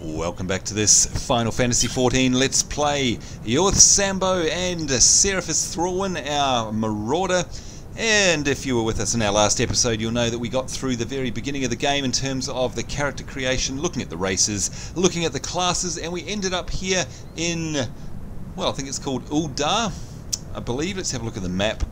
Welcome back to this Final Fantasy XIV Let's Play. With Sambo and Seraphis Thrallwyn, our Marauder. And if you were with us in our last episode, you'll know that we got through the very beginning of the game in terms of the character creation, looking at the races, looking at the classes, and we ended up here in, well, I think it's called Ul'dah, I believe. Let's have a look at the map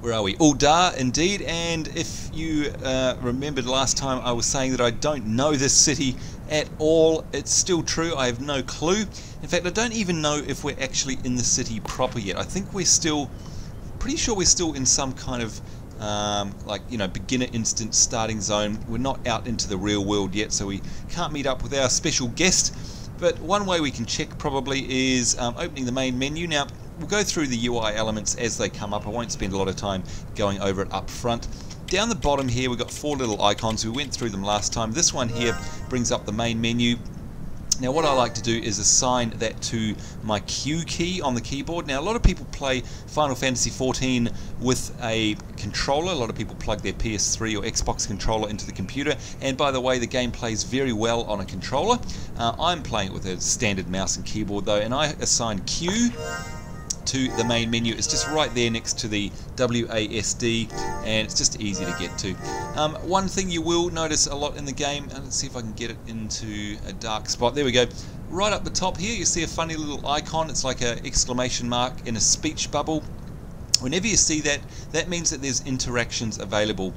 where are we? Ul'dah, indeed. And if you uh, remembered last time, I was saying that I don't know this city at all. It's still true. I have no clue. In fact, I don't even know if we're actually in the city proper yet. I think we're still, pretty sure we're still in some kind of um, like you know beginner instance starting zone. We're not out into the real world yet, so we can't meet up with our special guest. But one way we can check probably is um, opening the main menu. Now, we'll go through the UI elements as they come up. I won't spend a lot of time going over it up front. Down the bottom here we've got four little icons. We went through them last time. This one here brings up the main menu. Now what I like to do is assign that to my Q key on the keyboard. Now a lot of people play Final Fantasy XIV with a controller. A lot of people plug their PS3 or Xbox controller into the computer. And by the way, the game plays very well on a controller. Uh, I'm playing it with a standard mouse and keyboard though, and I assign Q to the main menu. It's just right there next to the WASD and it's just easy to get to. Um, one thing you will notice a lot in the game, and let's see if I can get it into a dark spot. There we go. Right up the top here you see a funny little icon. It's like an exclamation mark in a speech bubble. Whenever you see that, that means that there's interactions available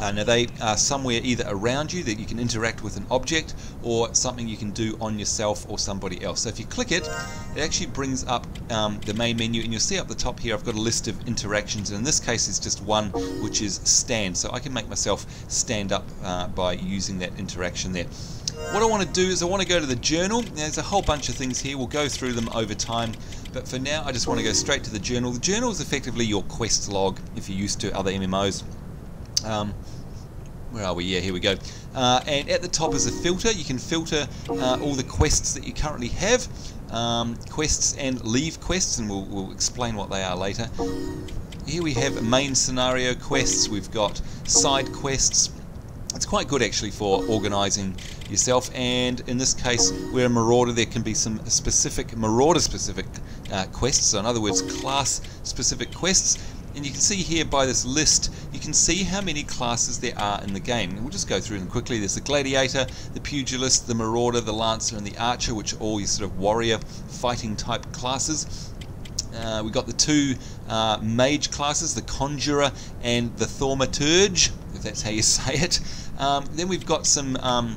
uh, now they are somewhere either around you that you can interact with an object or something you can do on yourself or somebody else. So if you click it, it actually brings up um, the main menu and you'll see up the top here I've got a list of interactions and in this case it's just one which is stand. So I can make myself stand up uh, by using that interaction there. What I want to do is I want to go to the journal. Now, there's a whole bunch of things here. We'll go through them over time. But for now, I just want to go straight to the journal. The journal is effectively your quest log if you're used to other MMOs. Um, where are we? Yeah, here we go. Uh, and at the top is a filter. You can filter uh, all the quests that you currently have. Um, quests and leave quests, and we'll, we'll explain what they are later. Here we have main scenario quests. We've got side quests. It's quite good actually for organising yourself and in this case we're a marauder there can be some specific marauder specific uh, quests so in other words class specific quests and you can see here by this list, you can see how many classes there are in the game. We'll just go through them quickly. There's the Gladiator, the Pugilist, the Marauder, the Lancer, and the Archer, which are all your sort of warrior fighting type classes. Uh, we've got the two uh, mage classes, the Conjurer and the Thaumaturge, if that's how you say it. Um, then we've got some um,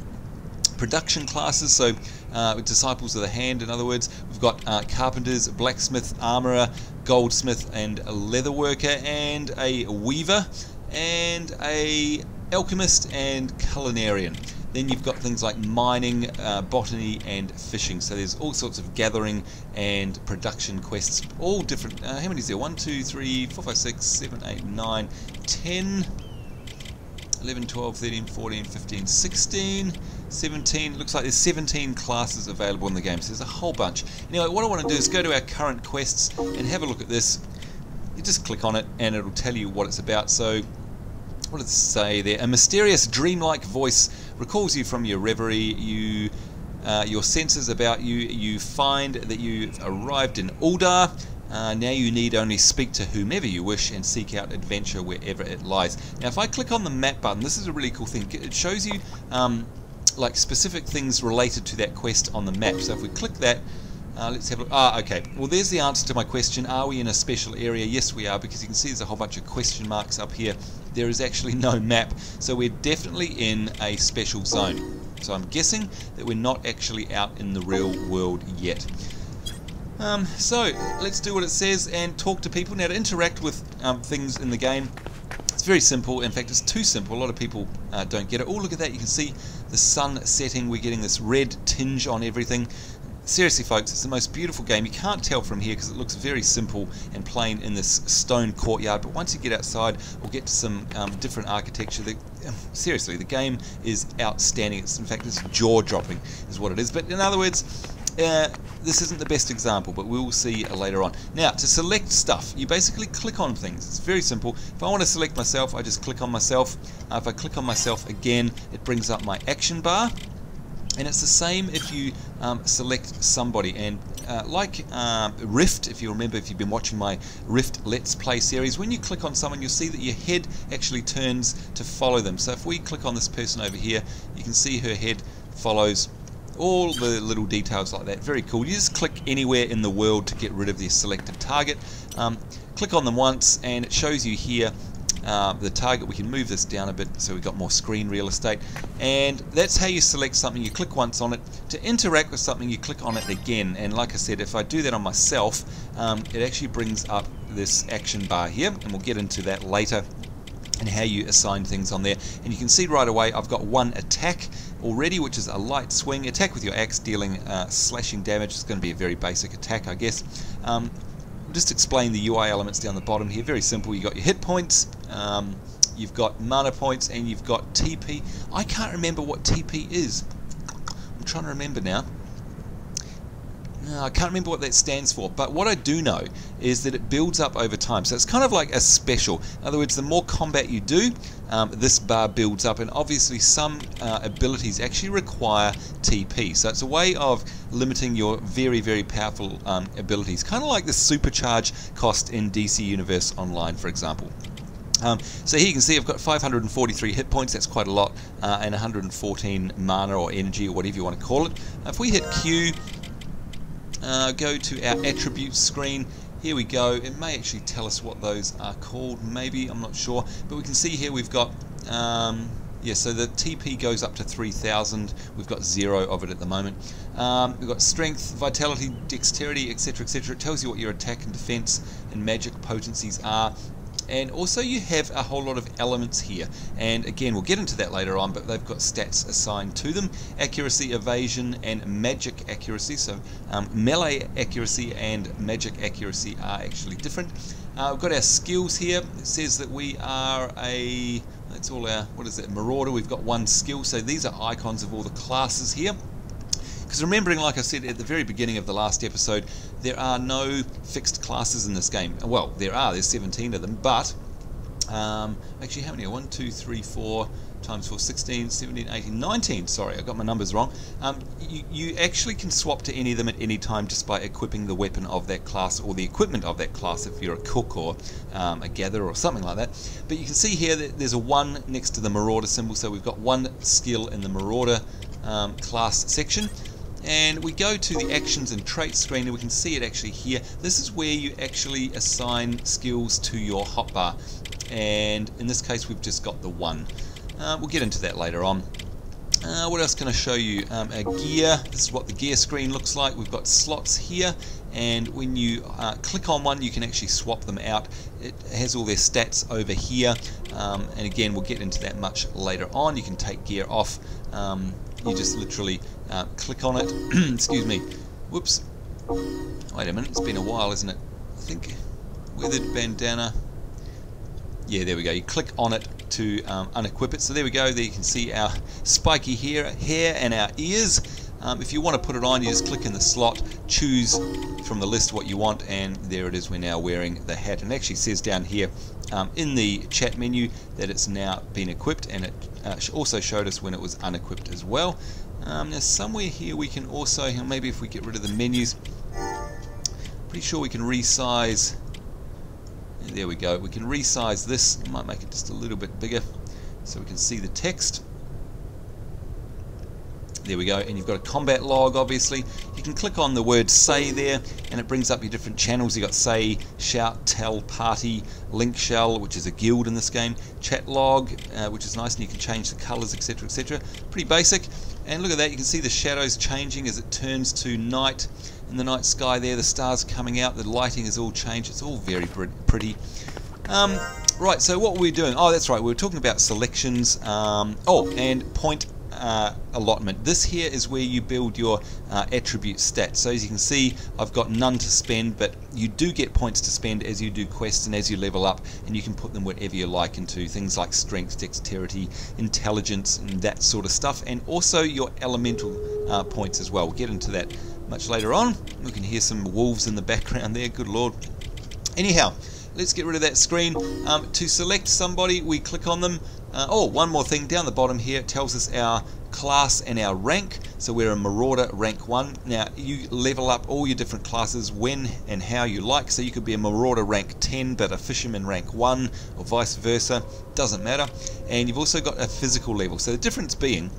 production classes, so uh, disciples of the hand, in other words. We've got uh, carpenters, blacksmith, armourer, goldsmith, and a leatherworker, and a weaver, and a alchemist and culinarian. Then you've got things like mining, uh, botany, and fishing. So there's all sorts of gathering and production quests, all different. Uh, how many is there? 1, 2, 3, 4, 5, 6, 7, 8, 9, 10. 11, 12, 13, 14, 15, 16, 17. Looks like there's 17 classes available in the game, so there's a whole bunch. Anyway, what I want to do is go to our current quests and have a look at this. You just click on it and it'll tell you what it's about. So, what does it say there? A mysterious dreamlike voice recalls you from your reverie. You uh, your senses about you, you find that you've arrived in Ul'dah uh, now you need only speak to whomever you wish and seek out adventure wherever it lies. Now if I click on the map button, this is a really cool thing. It shows you um, like specific things related to that quest on the map. So if we click that, uh, let's have a look. Ah, okay. Well, there's the answer to my question. Are we in a special area? Yes, we are, because you can see there's a whole bunch of question marks up here. There is actually no map, so we're definitely in a special zone. So I'm guessing that we're not actually out in the real world yet. Um, so, let's do what it says and talk to people. Now, to interact with um, things in the game, it's very simple. In fact, it's too simple. A lot of people uh, don't get it. Oh, look at that. You can see the sun setting. We're getting this red tinge on everything. Seriously, folks, it's the most beautiful game. You can't tell from here because it looks very simple and plain in this stone courtyard. But once you get outside, we'll get to some um, different architecture. The, um, seriously, the game is outstanding. It's, in fact, it's jaw-dropping is what it is. But in other words, uh, this isn't the best example, but we will see later on. Now, to select stuff, you basically click on things. It's very simple. If I want to select myself, I just click on myself. Uh, if I click on myself again, it brings up my action bar. And it's the same if you um, select somebody. And uh, like um, Rift, if you remember, if you've been watching my Rift Let's Play series, when you click on someone, you'll see that your head actually turns to follow them. So if we click on this person over here, you can see her head follows all the little details like that. Very cool. You just click anywhere in the world to get rid of the selected target. Um, click on them once and it shows you here uh, the target. We can move this down a bit so we've got more screen real estate. And that's how you select something. You click once on it. To interact with something, you click on it again. And like I said, if I do that on myself, um, it actually brings up this action bar here. And we'll get into that later and how you assign things on there. And you can see right away I've got one attack already, which is a light swing. Attack with your axe dealing uh, slashing damage. It's going to be a very basic attack, I guess. Um, just explain the UI elements down the bottom here. Very simple. You've got your hit points, um, you've got mana points, and you've got TP. I can't remember what TP is. I'm trying to remember now. I can't remember what that stands for, but what I do know is that it builds up over time. So it's kind of like a special. In other words, the more combat you do, um, this bar builds up, and obviously some uh, abilities actually require TP. So it's a way of limiting your very, very powerful um, abilities, kind of like the supercharge cost in DC Universe Online, for example. Um, so here you can see I've got 543 hit points, that's quite a lot, uh, and 114 mana or energy or whatever you want to call it. If we hit Q, uh, go to our attributes screen here we go. It may actually tell us what those are called. Maybe I'm not sure. But we can see here we've got um, yeah so the TP goes up to 3000 we've got zero of it at the moment. Um, we've got strength vitality dexterity etc etc it tells you what your attack and defense and magic potencies are and also you have a whole lot of elements here. And again we'll get into that later on but they've got stats assigned to them. Accuracy evasion and magic accuracy. So um, melee accuracy and magic accuracy are actually different. Uh, we've got our skills here. It says that we are a that's all our what is it marauder. We've got one skill. So these are icons of all the classes here. Because remembering, like I said at the very beginning of the last episode, there are no fixed classes in this game. Well, there are, there's 17 of them, but um, actually, how many? 1, 2, 3, 4 times 4, 16, 17, 18, 19. Sorry, I got my numbers wrong. Um, you, you actually can swap to any of them at any time just by equipping the weapon of that class or the equipment of that class if you're a cook or um, a gatherer or something like that. But you can see here that there's a 1 next to the marauder symbol, so we've got one skill in the marauder um, class section and we go to the actions and traits screen and we can see it actually here this is where you actually assign skills to your hotbar and in this case we've just got the one uh, we'll get into that later on uh, what else can I show you? Um, our gear, this is what the gear screen looks like. We've got slots here, and when you uh, click on one, you can actually swap them out. It has all their stats over here, um, and again, we'll get into that much later on. You can take gear off. Um, you just literally uh, click on it. Excuse me. Whoops. Wait a minute, it's been a while, isn't it? I think weathered bandana. Yeah, there we go. You click on it to um, unequip it. So there we go. There you can see our spiky hair, hair and our ears. Um, if you want to put it on, you just click in the slot, choose from the list what you want, and there it is. We're now wearing the hat. And it actually says down here um, in the chat menu that it's now been equipped, and it uh, also showed us when it was unequipped as well. Um, now somewhere here we can also, maybe if we get rid of the menus, pretty sure we can resize there we go. We can resize this. Might make it just a little bit bigger so we can see the text. There we go, and you've got a combat log obviously. You can click on the word say there and it brings up your different channels. You've got say, shout, tell, party, link shell, which is a guild in this game, chat log, uh, which is nice and you can change the colors, etc. etc. Pretty basic. And look at that, you can see the shadows changing as it turns to night in the night sky there, the stars coming out, the lighting is all changed, it's all very pretty. Um, right, so what were we doing? Oh, that's right, we are talking about selections. Um, oh, and point uh, allotment. This here is where you build your uh, attribute stats. So as you can see, I've got none to spend, but you do get points to spend as you do quests and as you level up, and you can put them whatever you like into things like strength, dexterity, intelligence, and that sort of stuff, and also your elemental uh, points as well. We'll get into that much later on. We can hear some wolves in the background there, good lord. Anyhow, let's get rid of that screen. Um, to select somebody, we click on them. Uh, oh, one more thing down the bottom here, tells us our class and our rank. So we're a Marauder rank 1. Now you level up all your different classes when and how you like. So you could be a Marauder rank 10 but a Fisherman rank 1 or vice versa. Doesn't matter. And you've also got a physical level. So the difference being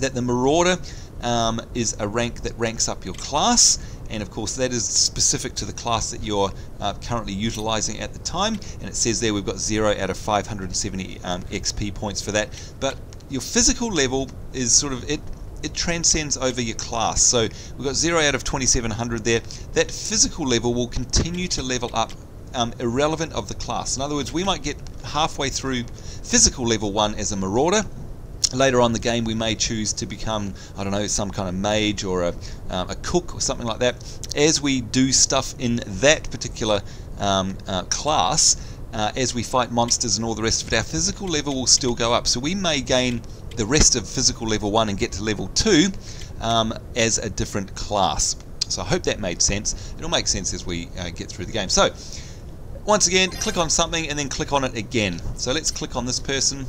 that the Marauder um, is a rank that ranks up your class and of course that is specific to the class that you're uh, currently utilizing at the time. And it says there we've got 0 out of 570 um, XP points for that. But your physical level is sort of it it transcends over your class. So we've got 0 out of 2700 there. That physical level will continue to level up um, irrelevant of the class. In other words we might get halfway through physical level 1 as a marauder later on the game we may choose to become I don't know some kind of mage or a, um, a cook or something like that. As we do stuff in that particular um, uh, class uh, as we fight monsters and all the rest of it our physical level will still go up. So we may gain the rest of physical level 1 and get to level 2 um, as a different class. So I hope that made sense. It'll make sense as we uh, get through the game. So once again click on something and then click on it again. So let's click on this person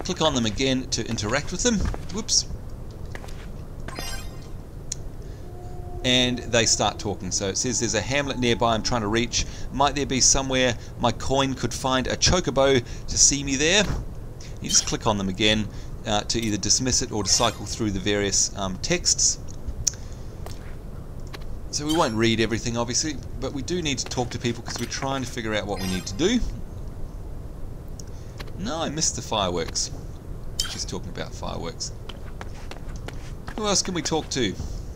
Click on them again to interact with them. Whoops. and they start talking. So it says there's a hamlet nearby I'm trying to reach. Might there be somewhere my coin could find a chocobo to see me there? You just click on them again uh, to either dismiss it or to cycle through the various um, texts. So we won't read everything obviously, but we do need to talk to people because we're trying to figure out what we need to do. No, I missed the fireworks. She's talking about fireworks. Who else can we talk to?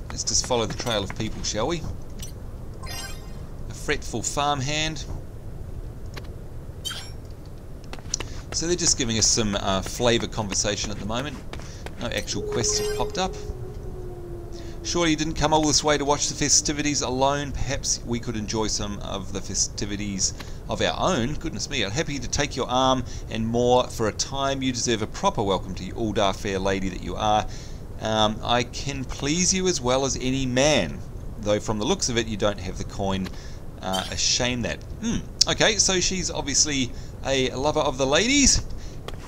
Let's just follow the trail of people, shall we? A fretful farmhand. So they're just giving us some uh, flavour conversation at the moment. No actual quests have popped up. Surely you didn't come all this way to watch the festivities alone. Perhaps we could enjoy some of the festivities of our own. Goodness me, I'm happy to take your arm and more for a time. You deserve a proper welcome to you, Ul'dah fair lady that you are. Um, I can please you as well as any man, though from the looks of it you don't have the coin. Uh, a shame that. Mm. Okay, so she's obviously a lover of the ladies.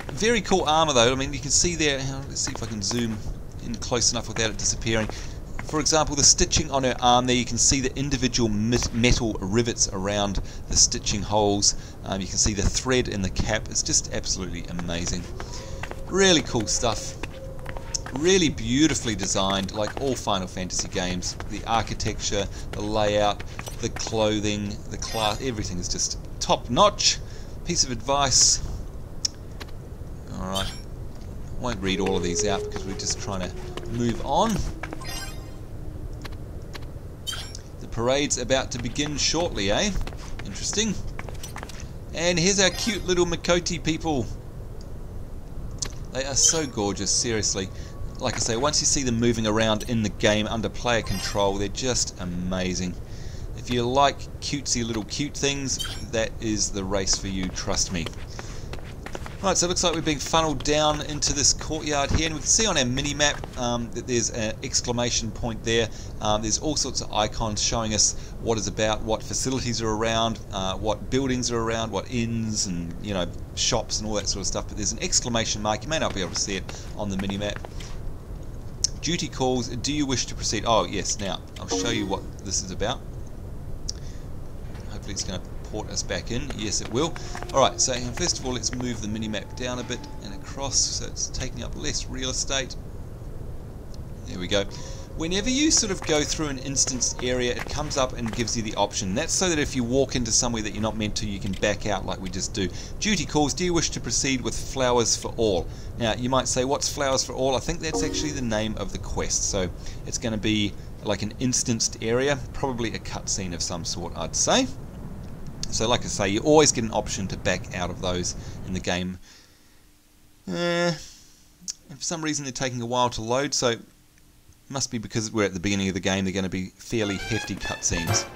Very cool armor though. I mean, you can see there. Let's see if I can zoom in close enough without it disappearing. For example, the stitching on her arm there, you can see the individual metal rivets around the stitching holes. Um, you can see the thread in the cap. It's just absolutely amazing. Really cool stuff. Really beautifully designed, like all Final Fantasy games. The architecture, the layout, the clothing, the class, everything is just top notch. Piece of advice. Alright. Won't read all of these out because we're just trying to move on. Parade's about to begin shortly, eh? Interesting. And here's our cute little Miqo'te people. They are so gorgeous, seriously. Like I say, once you see them moving around in the game under player control, they're just amazing. If you like cutesy little cute things, that is the race for you, trust me. Right, so it looks like we're being funneled down into this courtyard here, and we can see on our mini-map um, that there's an exclamation point there. Um, there's all sorts of icons showing us what is about, what facilities are around, uh, what buildings are around, what inns and you know shops and all that sort of stuff. But there's an exclamation mark. You may not be able to see it on the mini-map. Duty calls. Do you wish to proceed? Oh yes. Now I'll show you what this is about. Hopefully it's going to port us back in. Yes, it will. Alright, so first of all, let's move the mini-map down a bit and across so it's taking up less real estate. There we go. Whenever you sort of go through an instance area, it comes up and gives you the option. That's so that if you walk into somewhere that you're not meant to, you can back out like we just do. Duty calls, do you wish to proceed with Flowers for All? Now, you might say, what's Flowers for All? I think that's actually the name of the quest. So it's going to be like an instanced area, probably a cutscene of some sort, I'd say. So like I say, you always get an option to back out of those in the game. Uh, for some reason they're taking a while to load, so must be because we're at the beginning of the game, they're going to be fairly hefty cutscenes.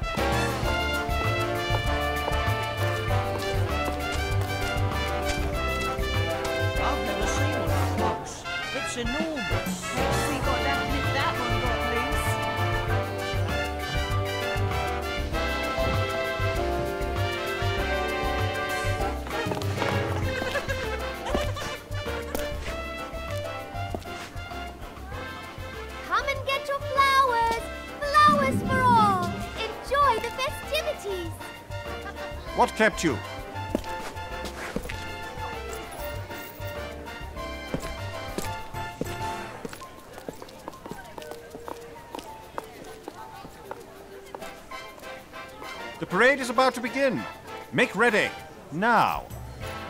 What kept you? The parade is about to begin. Make ready. Now.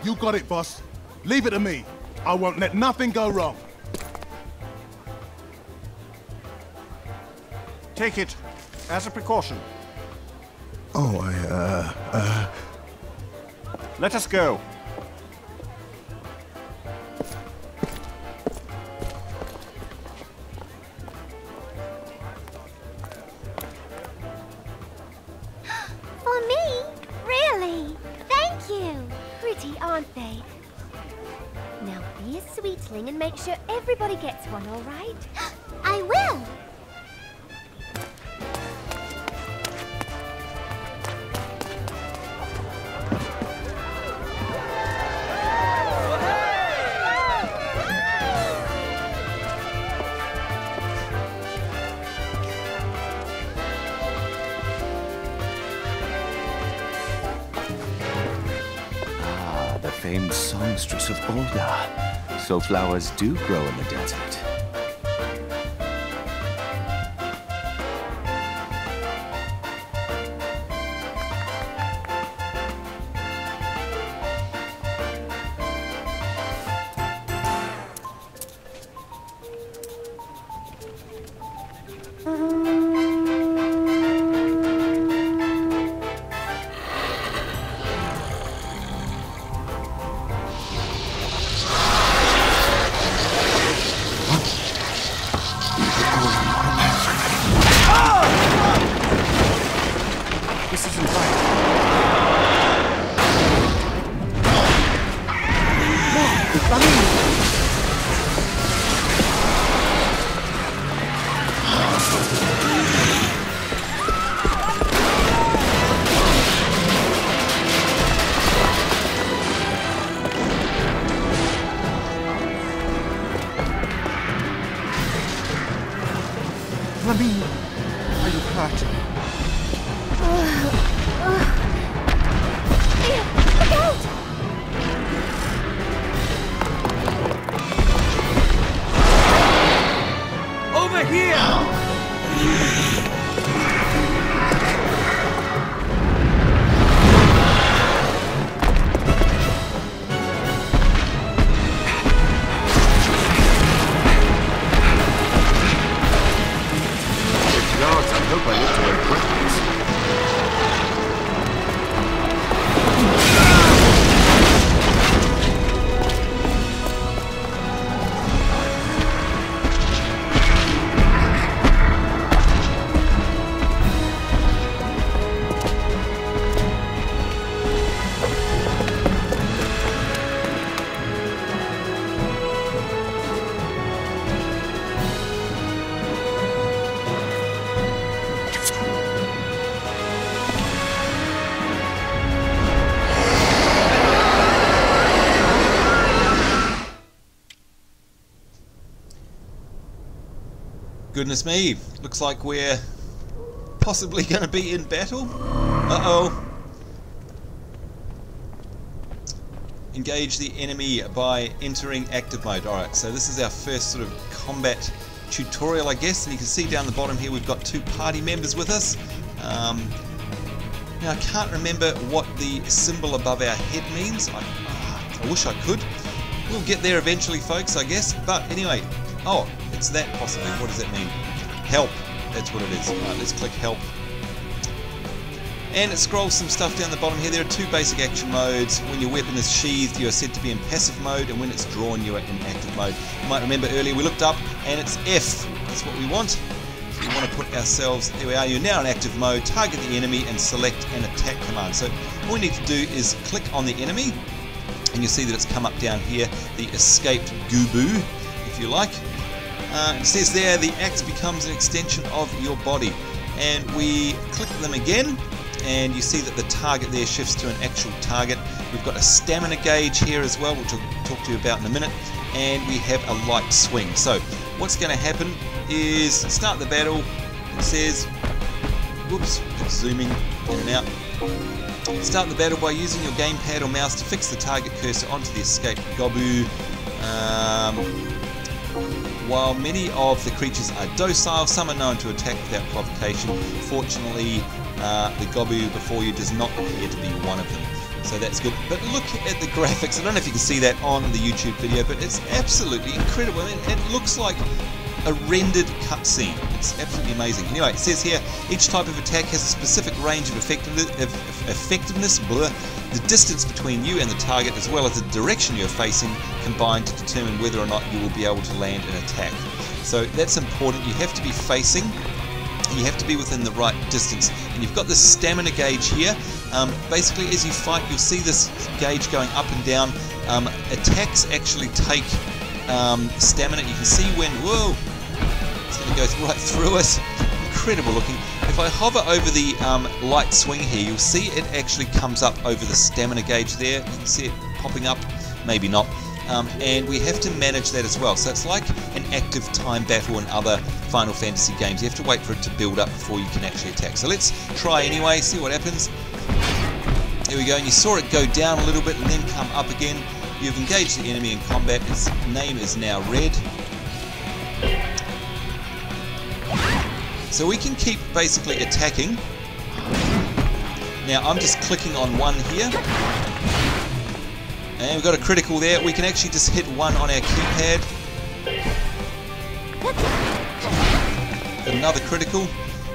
You got it, boss. Leave it to me. I won't let nothing go wrong. Take it as a precaution. Oh, I, uh, uh... Let us go. Flowers do grow in the desert. Goodness me, looks like we're possibly going to be in battle. Uh oh. Engage the enemy by entering active mode. Alright, so this is our first sort of combat tutorial, I guess. And you can see down the bottom here we've got two party members with us. Um, now, I can't remember what the symbol above our head means. I, ah, I wish I could. We'll get there eventually, folks, I guess. But anyway, oh, it's that possibly. What does that mean? Help. That's what it is. Let's click help. And it scrolls some stuff down the bottom here. There are two basic action modes. When your weapon is sheathed, you are said to be in passive mode, and when it's drawn, you are in active mode. You might remember earlier we looked up, and it's F. That's what we want. So we want to put ourselves, there we are, you're now in active mode, target the enemy, and select an attack command. So all we need to do is click on the enemy, and you'll see that it's come up down here, the escaped Goobbue, if you like. Uh, it says there the axe becomes an extension of your body. And we click them again, and you see that the target there shifts to an actual target. We've got a stamina gauge here as well, which I'll talk to you about in a minute, and we have a light swing. So what's going to happen is start the battle. It says, whoops, zooming in and out. Start the battle by using your gamepad or mouse to fix the target cursor onto the escaped Goobbue. Um, while many of the creatures are docile, some are known to attack without provocation. Fortunately, uh, the Goobbue before you does not appear to be one of them. So that's good. But look at the graphics. I don't know if you can see that on the YouTube video, but it's absolutely incredible. I mean, it looks like a rendered cutscene. It's absolutely amazing. Anyway, it says here each type of attack has a specific range of effectiveness, effectiveness blah, the distance between you and the target, as well as the direction you're facing, combined to determine whether or not you will be able to land an attack. So that's important. You have to be facing you have to be within the right distance. And you've got this stamina gauge here. Um, basically, as you fight, you'll see this gauge going up and down. Um, attacks actually take um, stamina. You can see when, whoa, it's going to go right through us. Incredible looking. If I hover over the um, light swing here, you'll see it actually comes up over the stamina gauge there. You can see it popping up, maybe not. Um, and we have to manage that as well. So it's like an active time battle in other Final Fantasy games. You have to wait for it to build up before you can actually attack. So let's try anyway, see what happens. There we go, and you saw it go down a little bit and then come up again. You've engaged the enemy in combat. Its name is now red. So we can keep basically attacking. Now I'm just clicking on one here. And we've got a critical there. We can actually just hit one on our keypad. Another critical.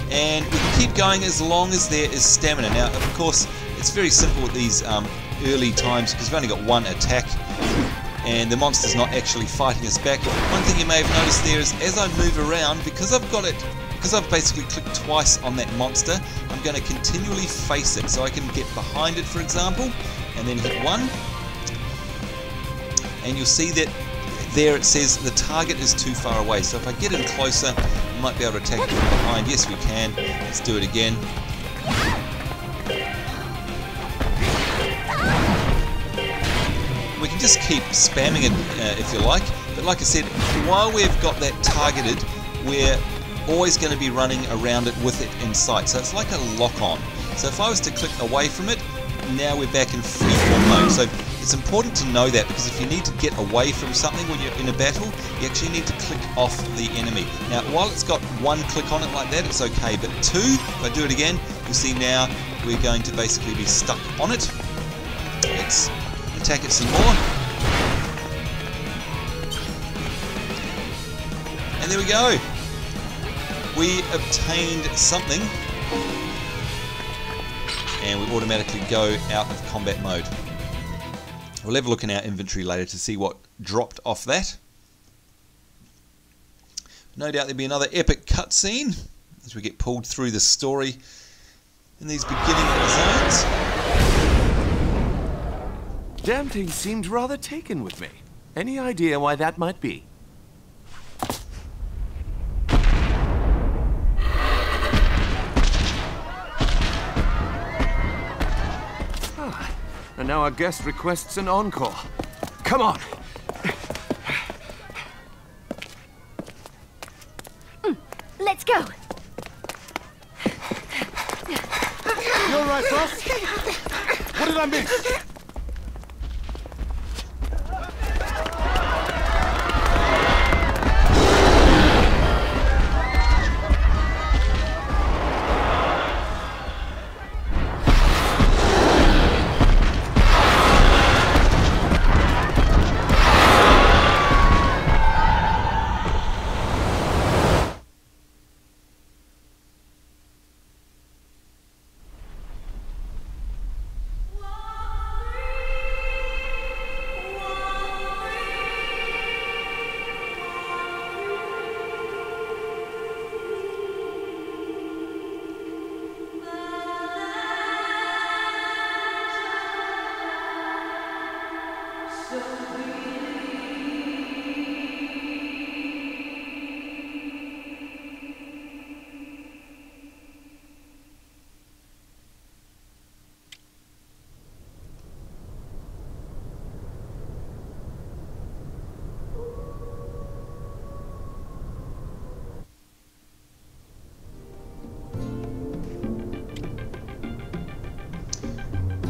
And we can keep going as long as there is stamina. Now, of course, it's very simple at these um, early times because we've only got one attack and the monster's not actually fighting us back. One thing you may have noticed there is as I move around, because I've got it, because I've basically clicked twice on that monster, I'm going to continually face it. So I can get behind it, for example, and then hit one. And you'll see that there it says the target is too far away. So if I get in closer, I might be able to attack from behind. Yes, we can. Let's do it again. We can just keep spamming it uh, if you like. But like I said, while we've got that targeted, we're always going to be running around it with it in sight. So it's like a lock-on. So if I was to click away from it, now we're back in freeform mode. So it's important to know that because if you need to get away from something when you're in a battle, you actually need to click off the enemy. Now, while it's got one click on it like that, it's okay. But two, if I do it again, you'll see now we're going to basically be stuck on it. Let's attack it some more. And there we go. We obtained something. And we automatically go out of combat mode. We'll have a look in our inventory later to see what dropped off that. No doubt there'll be another epic cutscene as we get pulled through the story in these beginning zones. Damn thing seemed rather taken with me. Any idea why that might be? And now our guest requests an encore. Come on! Mm, let's go. You alright, Frost? What did I miss?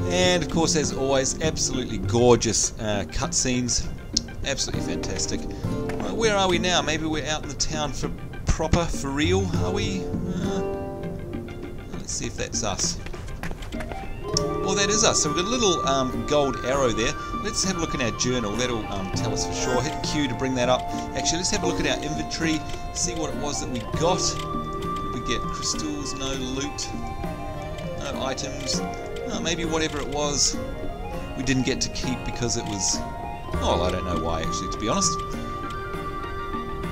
And of course, as always, absolutely gorgeous uh, cutscenes. Absolutely fantastic. Where are we now? Maybe we're out in the town for proper, for real, are we? Uh, let's see if that's us. Well, that is us. So we've got a little um, gold arrow there. Let's have a look in our journal. That'll um, tell us for sure. Hit Q to bring that up. Actually, let's have a look at our inventory, see what it was that we got. We get crystals, no loot, no items. Oh, maybe whatever it was, we didn't get to keep because it was. Oh, I don't know why actually, to be honest.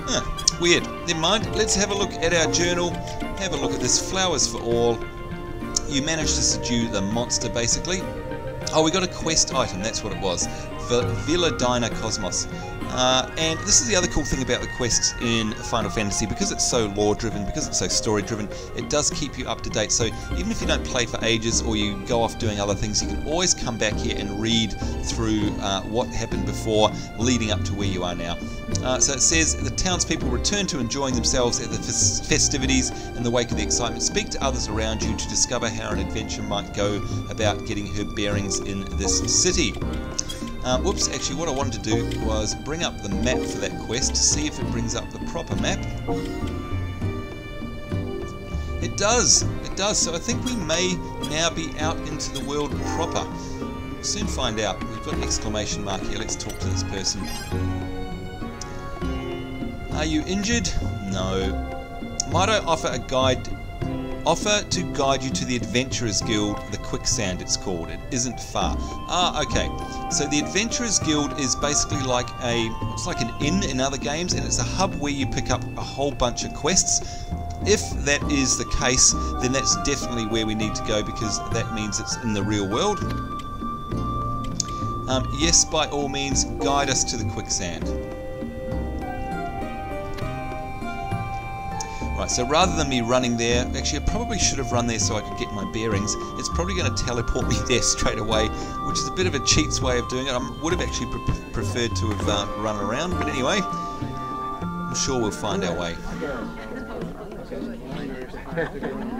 Huh, weird. Never mind. Let's have a look at our journal. Have a look at this. Flowers for all. You managed to subdue the monster, basically. Oh, we got a quest item. That's what it was. For Villa Dina Cosmos. Uh, and this is the other cool thing about the quests in Final Fantasy, because it's so lore driven, because it's so story driven, it does keep you up to date. So even if you don't play for ages or you go off doing other things, you can always come back here and read through uh, what happened before leading up to where you are now. Uh, so it says the townspeople return to enjoying themselves at the festivities in the wake of the excitement. Speak to others around you to discover how an adventure might go about getting her bearings in this city. Um, whoops, actually what I wanted to do was bring up the map for that quest to see if it brings up the proper map. It does, it does, so I think we may now be out into the world proper. We'll soon find out. We've got an exclamation mark here, let's talk to this person. Are you injured? No. Might I offer a guide Offer to guide you to the Adventurers Guild, the Quicksand it's called. It isn't far. Ah, okay. So the Adventurers Guild is basically like a it's like an inn in other games and it's a hub where you pick up a whole bunch of quests. If that is the case, then that's definitely where we need to go because that means it's in the real world. Um, yes, by all means, guide us to the quicksand. So rather than me running there, actually I probably should have run there so I could get my bearings. It's probably going to teleport me there straight away, which is a bit of a cheat's way of doing it. I would have actually pre preferred to have uh, run around, but anyway, I'm sure we'll find our way.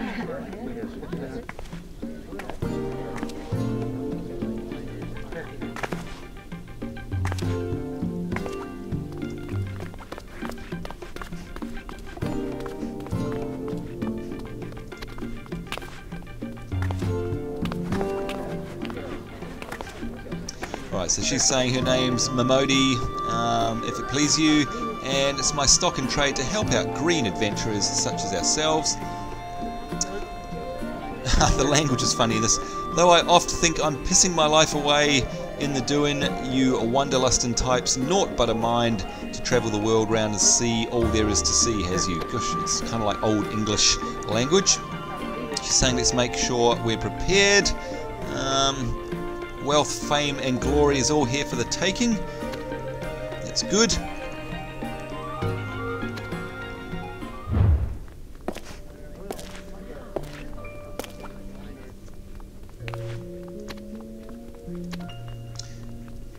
Right, so she's saying her name's Momodi, um, if it please you, and it's my stock and trade to help out green adventurers such as ourselves. the language is funny in this. Though I oft think I'm pissing my life away in the doing, you wanderlusting types, naught but a mind to travel the world round and see all there is to see, has you. Gosh, it's kind of like old English language. She's saying let's make sure we're prepared. Um, wealth, fame, and glory is all here for the taking. That's good.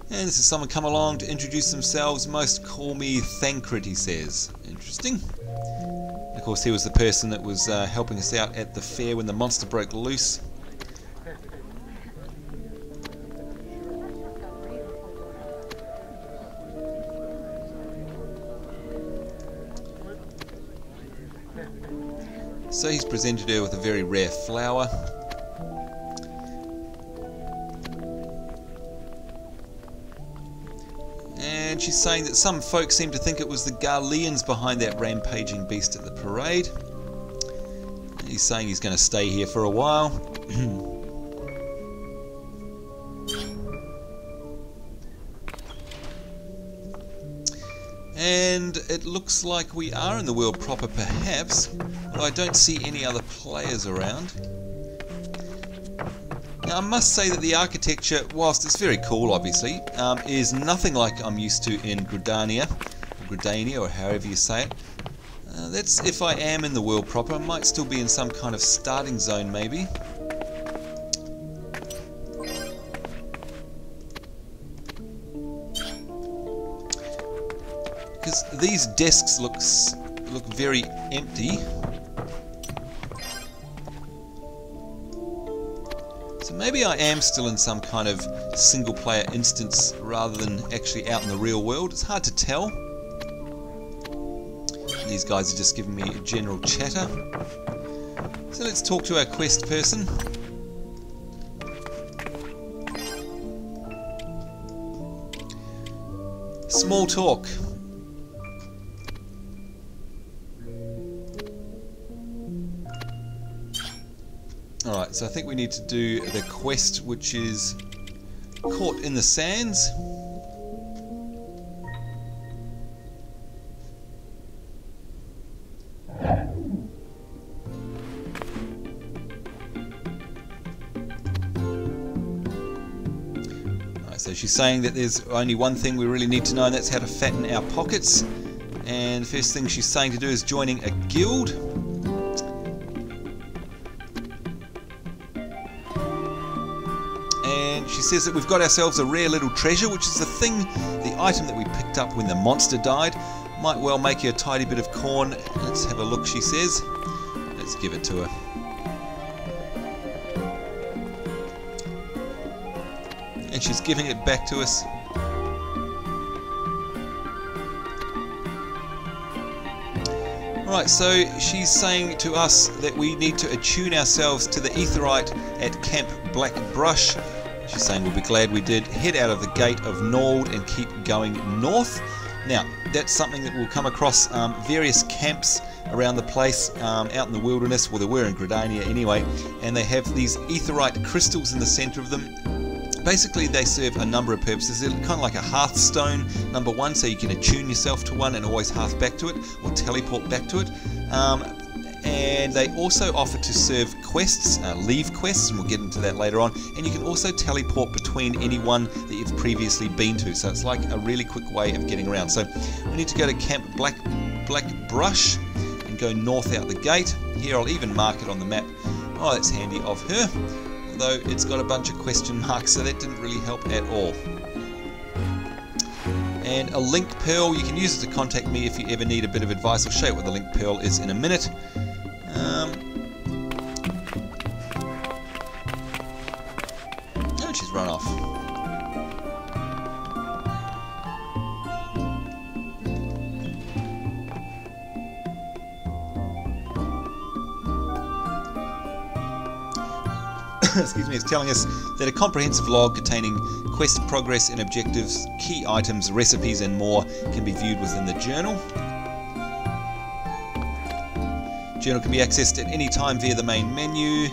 And this is someone come along to introduce themselves. Most call me Thancred, he says. Interesting. Of course, he was the person that was uh, helping us out at the fair when the monster broke loose. So he's presented her with a very rare flower. And she's saying that some folks seem to think it was the Garleans behind that rampaging beast at the parade. He's saying he's going to stay here for a while. And it looks like we are in the world proper, perhaps, I don't see any other players around. Now, I must say that the architecture, whilst it's very cool, obviously, um, is nothing like I'm used to in Gridania, Gridania, or however you say it. Uh, that's if I am in the world proper. I might still be in some kind of starting zone, maybe. These desks looks look very empty. So maybe I am still in some kind of single player instance rather than actually out in the real world. It's hard to tell. These guys are just giving me a general chatter. So let's talk to our quest person. Small talk. So I think we need to do the quest which is Caught in the Sands. So she's saying that there's only one thing we really need to know and that's how to fatten our pockets. And the first thing she's saying to do is joining a guild. Says that we've got ourselves a rare little treasure, which is the thing, the item that we picked up when the monster died. Might well make you a tidy bit of corn. Let's have a look, she says. Let's give it to her. And she's giving it back to us. Right, so she's saying to us that we need to attune ourselves to the aetheryte at Camp Black Brush. She's saying we'll be glad we did. Head out of the gate of Nald and keep going north. Now, that's something that we'll come across um, various camps around the place um, out in the wilderness. Well, they were in Gridania anyway, and they have these aetheryte crystals in the center of them basically they serve a number of purposes. They're kind of like a hearthstone, number one, so you can attune yourself to one and always hearth back to it, or teleport back to it. Um, and they also offer to serve quests, uh, leve quests, and we'll get into that later on. And you can also teleport between anyone that you've previously been to, so it's like a really quick way of getting around. So we need to go to Camp Black Black Brush and go north out the gate. Here I'll even mark it on the map. Oh, that's handy of her though it's got a bunch of question marks, so that didn't really help at all. And a link pearl, you can use it to contact me if you ever need a bit of advice. I'll show you what the link pearl is in a minute. Um, oh, she's run off. excuse me, it's telling us that a comprehensive log containing quest progress and objectives, key items, recipes, and more can be viewed within the journal. Journal can be accessed at any time via the main menu.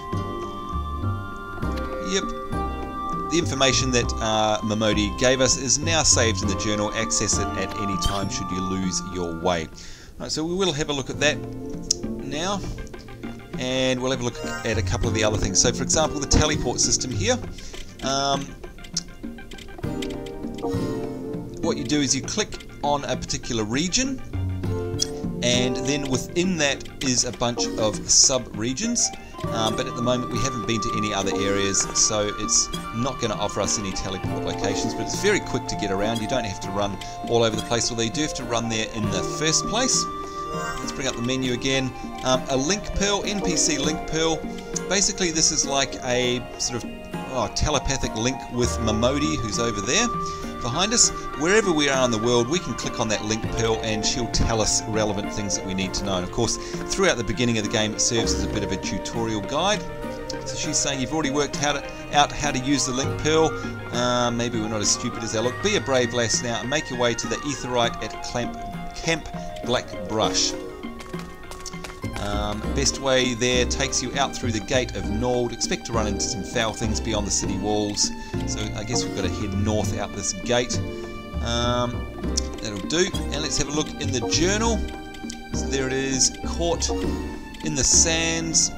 Yep. The information that uh, Momodi gave us is now saved in the journal. Access it at any time should you lose your way. Right, so we will have a look at that now and we'll have a look at a couple of the other things. So, for example, the teleport system here. Um, what you do is you click on a particular region, and then within that is a bunch of sub-regions. Um, but at the moment we haven't been to any other areas, so it's not going to offer us any teleport locations. But it's very quick to get around. You don't have to run all over the place, although you do have to run there in the first place. Let's bring up the menu again. Um, a link pearl, NPC link pearl. Basically, this is like a sort of oh, telepathic link with Momodi, who's over there behind us. Wherever we are in the world, we can click on that link pearl and she'll tell us relevant things that we need to know. And of course, throughout the beginning of the game, it serves as a bit of a tutorial guide. So she's saying you've already worked how to, out how to use the link pearl. Um, maybe we're not as stupid as they look. Be a brave lass now and make your way to the aetheryte at Clamp, Camp Black Brush. Um, best way there takes you out through the gate of Nald. Expect to run into some foul things beyond the city walls. So I guess we've got to head north out this gate. Um, that'll do. And let's have a look in the journal. So there it is, caught in the sands.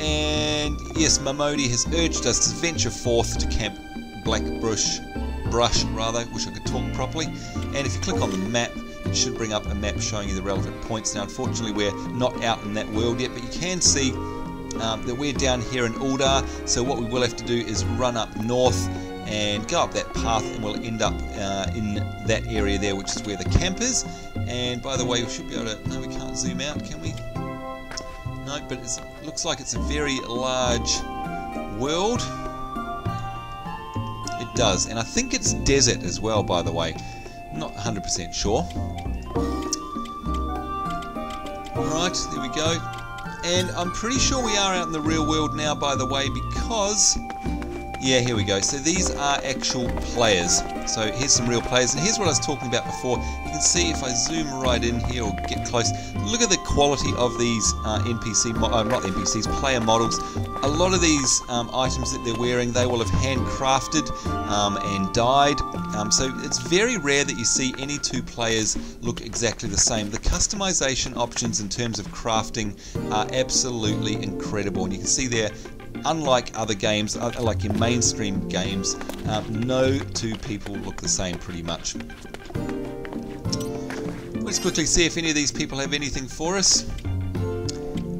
And yes, Momodi has urged us to venture forth to Camp Black Brush, Brush rather. Wish I could talk properly. And if you click on the map, it should bring up a map showing you the relevant points. Now, unfortunately, we're not out in that world yet, but you can see um, that we're down here in Ul'dah. So what we will have to do is run up north and go up that path, and we'll end up uh, in that area there, which is where the camp is. And by the way, we should be able to. No, we can't zoom out, can we? No, but it looks like it's a very large world. It does, and I think it's desert as well, by the way. Not 100% sure. Alright, there we go. And I'm pretty sure we are out in the real world now, by the way, because yeah, here we go. So these are actual players. So here's some real players. And here's what I was talking about before. You can see if I zoom right in here or get close, look at the quality of these uh, NPC, uh, not NPCs, player models. A lot of these um, items that they're wearing, they will have handcrafted um, and dyed. Um, so it's very rare that you see any two players look exactly the same. The customization options in terms of crafting are absolutely incredible. And you can see there unlike other games, uh, like in mainstream games, um, no two people look the same pretty much. Let's quickly see if any of these people have anything for us.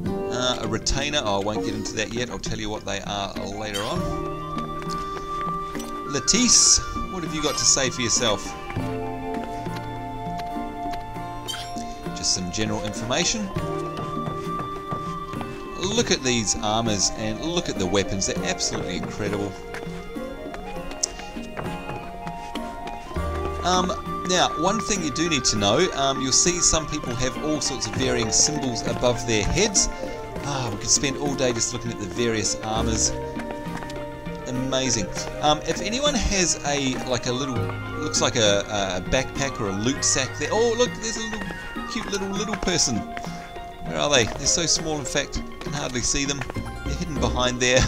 Uh, a retainer, oh, I won't get into that yet, I'll tell you what they are later on. Latisse, what have you got to say for yourself? Just some general information look at these armors and look at the weapons. They're absolutely incredible. Um, now, one thing you do need to know, um, you'll see some people have all sorts of varying symbols above their heads. Ah, we could spend all day just looking at the various armors. Amazing. Um, if anyone has a like a little, looks like a, a backpack or a loot sack there. Oh, look, there's a little cute little little person. Where are they? They're so small, in fact can hardly see them. They're hidden behind there.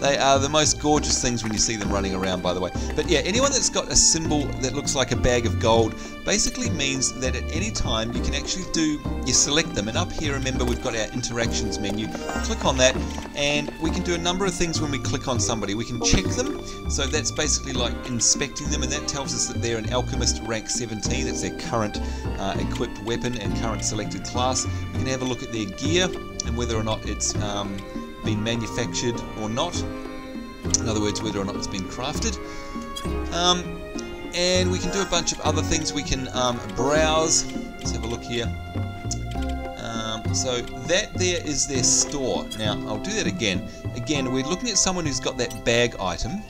They are the most gorgeous things when you see them running around, by the way. But yeah, anyone that's got a symbol that looks like a bag of gold basically means that at any time you can actually do, you select them. And up here, remember, we've got our interactions menu. Click on that, and we can do a number of things when we click on somebody. We can check them, so that's basically like inspecting them, and that tells us that they're an alchemist rank 17. That's their current uh, equipped weapon and current selected class. We can have a look at their gear and whether or not it's um, been manufactured or not. In other words, whether or not it's been crafted. Um, and we can do a bunch of other things. We can um, browse. Let's have a look here. Um, so that there is their store. Now, I'll do that again. Again, we're looking at someone who's got that bag item.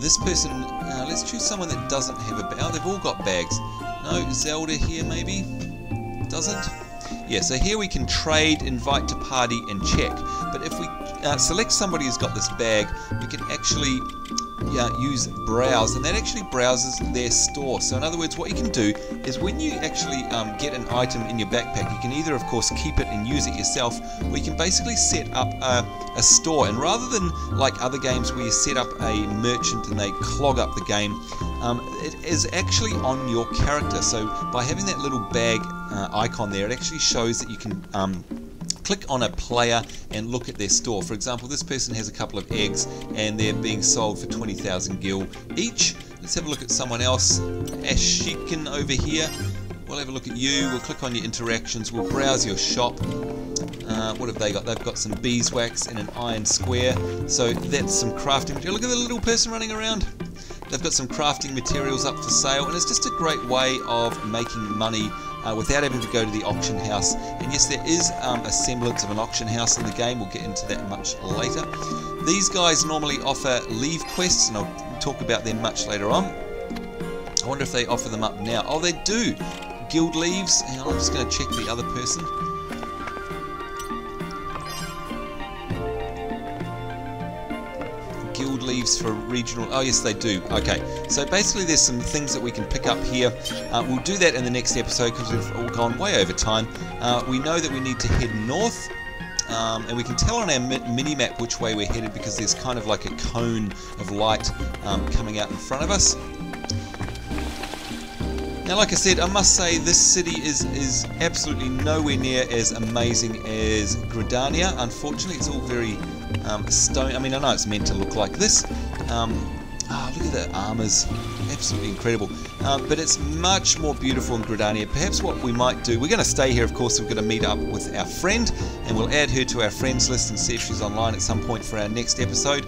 This person, uh, let's choose someone that doesn't have a bag. Oh, they've all got bags. No, Zelda here maybe? Doesn't? Yeah, so here we can trade, invite to party, and check. But if we uh, select somebody who's got this bag, we can actually yeah, use browse and that actually browses their store. So in other words what you can do is when you actually um, get an item in your backpack you can either of course keep it and use it yourself or you can basically set up a, a store. And rather than like other games where you set up a merchant and they clog up the game um, it is actually on your character. So by having that little bag uh, icon there it actually shows that you can um, click on a player and look at their store. For example, this person has a couple of eggs and they're being sold for 20,000 gil each. Let's have a look at someone else. Ashikin over here. We'll have a look at you. We'll click on your interactions. We'll browse your shop. Uh, what have they got? They've got some beeswax and an iron square. So that's some crafting material. Look at the little person running around. They've got some crafting materials up for sale, and it's just a great way of making money uh, without having to go to the auction house. And yes, there is um, a semblance of an auction house in the game. We'll get into that much later. These guys normally offer leve quests, and I'll talk about them much later on. I wonder if they offer them up now. Oh, they do. Guild leves. On, I'm just going to check the other person. Leaves for regional. Oh, yes, they do. Okay, so basically, there's some things that we can pick up here. Uh, we'll do that in the next episode because we've all gone way over time. Uh, we know that we need to head north. Um, and we can tell on our mini map which way we're headed because there's kind of like a cone of light um, coming out in front of us. Now, like I said, I must say this city is, is absolutely nowhere near as amazing as Gridania. Unfortunately, it's all very um, stone. I mean, I know it's meant to look like this. Um, oh, look at the armors. Absolutely incredible. Um, but it's much more beautiful in Gridania. Perhaps what we might do, we're going to stay here, of course, we're going to meet up with our friend, and we'll add her to our friends list and see if she's online at some point for our next episode.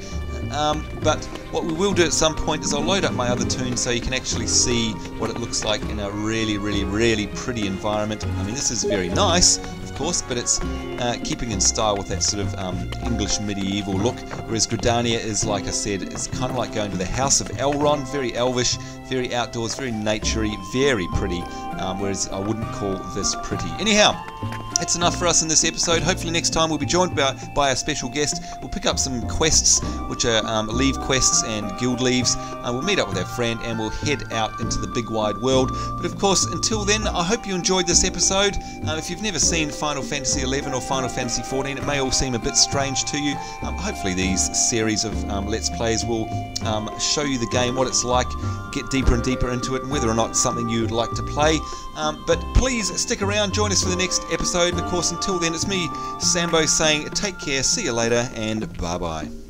Um, but what we will do at some point is I'll load up my other toon so you can actually see what it looks like in a really, really, really pretty environment. I mean, this is very nice, course, but it's uh, keeping in style with that sort of um, English medieval look. Whereas Gridania is, like I said, it's kind of like going to the House of Elrond, very elvish, very outdoors, very naturey, very pretty. Um, whereas I wouldn't call this pretty. Anyhow, that's enough for us in this episode. Hopefully, next time we'll be joined by, by our special guest. We'll pick up some quests, which are um, leve quests and guild leves. Uh, we'll meet up with our friend and we'll head out into the big wide world. But of course, until then, I hope you enjoyed this episode. Uh, if you've never seen Final Fantasy XI or Final Fantasy XIV, it may all seem a bit strange to you. Um, hopefully, these series of um, Let's Plays will um, show you the game, what it's like, get deeper and deeper into it, and whether or not it's something you'd like to play. Um, but please stick around, join us for the next episode. And of course, until then, it's me, Sambo, saying take care, see you later, and bye bye.